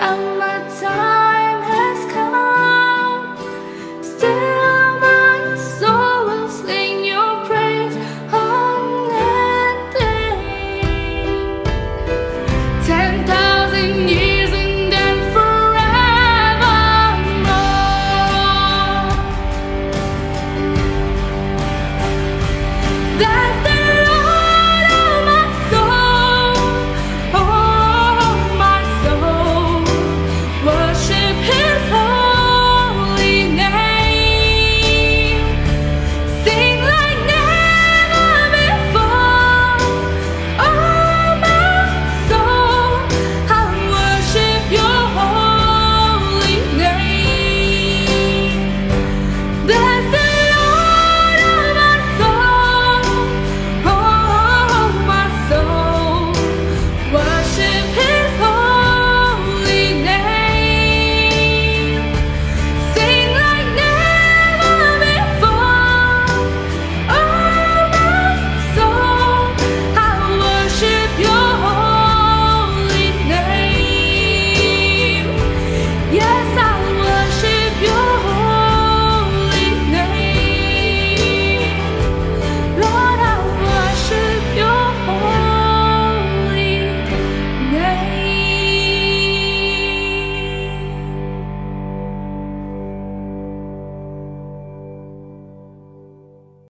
I'm a time.